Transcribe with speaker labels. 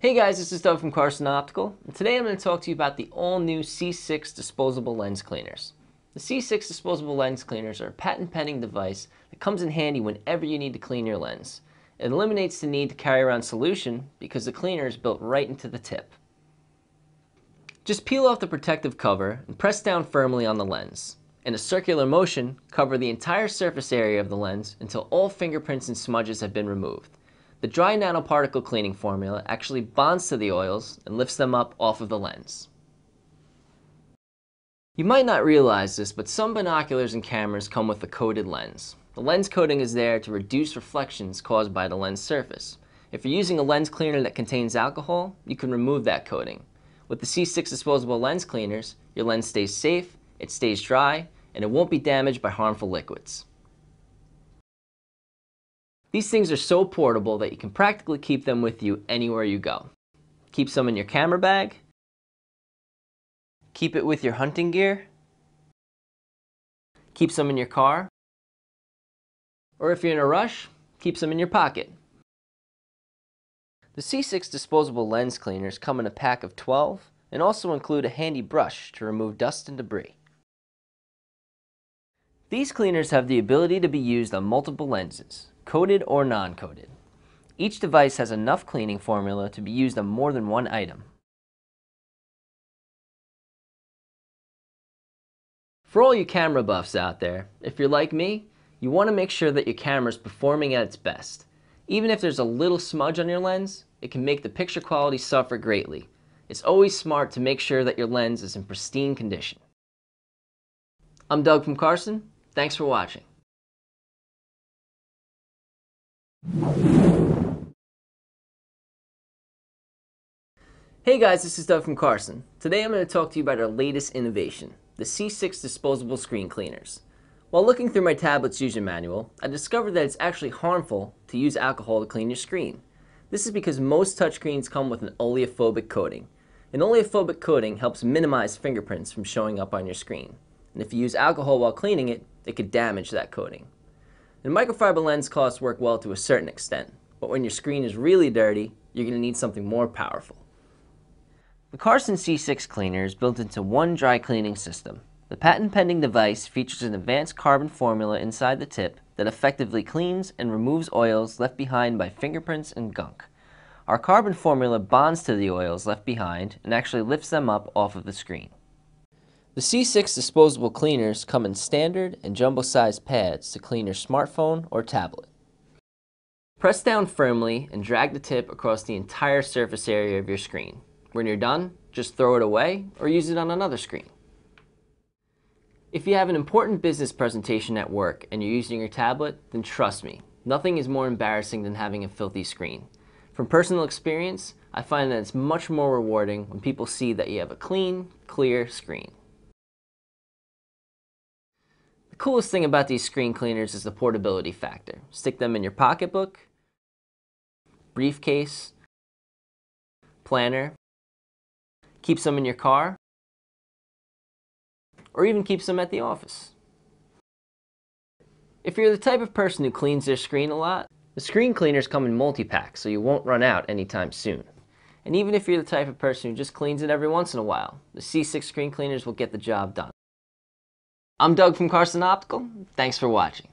Speaker 1: Hey guys, this is Doug from Carson Optical, and today I'm going to talk to you about the all-new C6 disposable lens cleaners. The C6 disposable lens cleaners are a patent-pending device that comes in handy whenever you need to clean your lens. It eliminates the need to carry around solution because the cleaner is built right into the tip. Just peel off the protective cover and press down firmly on the lens. In a circular motion, cover the entire surface area of the lens until all fingerprints and smudges have been removed. The dry nanoparticle cleaning formula actually bonds to the oils and lifts them up off of the lens. You might not realize this, but some binoculars and cameras come with a coated lens. The lens coating is there to reduce reflections caused by the lens surface. If you're using a lens cleaner that contains alcohol, you can remove that coating. With the C6 disposable lens cleaners, your lens stays safe, it stays dry, and it won't be damaged by harmful liquids. These things are so portable that you can practically keep them with you anywhere you go. Keep some in your camera bag. Keep it with your hunting gear. Keep some in your car. Or if you're in a rush, keep some in your pocket. The C6 disposable lens cleaners come in a pack of 12 and also include a handy brush to remove dust and debris. These cleaners have the ability to be used on multiple lenses, coated or non-coated. Each device has enough cleaning formula to be used on more than one item. For all you camera buffs out there, if you're like me, you want to make sure that your camera is performing at its best. Even if there's a little smudge on your lens, it can make the picture quality suffer greatly. It's always smart to make sure that your lens is in pristine condition. I'm Doug from Carson. Thanks for watching. Hey guys, this is Doug from Carson. Today I'm going to talk to you about our latest innovation, the C6 disposable screen cleaners. While looking through my tablet's user manual, I discovered that it's actually harmful to use alcohol to clean your screen. This is because most touchscreens come with an oleophobic coating. An oleophobic coating helps minimize fingerprints from showing up on your screen. And if you use alcohol while cleaning it, it could damage that coating. And microfiber lens cloths work well to a certain extent, but when your screen is really dirty, you're going to need something more powerful. The Carson C6 cleaner is built into one dry cleaning system. The patent-pending device features an advanced carbon formula inside the tip that effectively cleans and removes oils left behind by fingerprints and gunk. Our carbon formula bonds to the oils left behind and actually lifts them up off of the screen. The C6 disposable cleaners come in standard and jumbo-sized pads to clean your smartphone or tablet. Press down firmly and drag the tip across the entire surface area of your screen. When you're done, just throw it away or use it on another screen. If you have an important business presentation at work and you're using your tablet, then trust me, nothing is more embarrassing than having a filthy screen. From personal experience, I find that it's much more rewarding when people see that you have a clean, clear screen coolest thing about these screen cleaners is the portability factor. Stick them in your pocketbook, briefcase, planner, keep some in your car, or even keep some at the office. If you're the type of person who cleans their screen a lot, the screen cleaners come in multi-packs so you won't run out anytime soon. And even if you're the type of person who just cleans it every once in a while, the C6 screen cleaners will get the job done. I'm Doug from Carson Optical. Thanks for watching.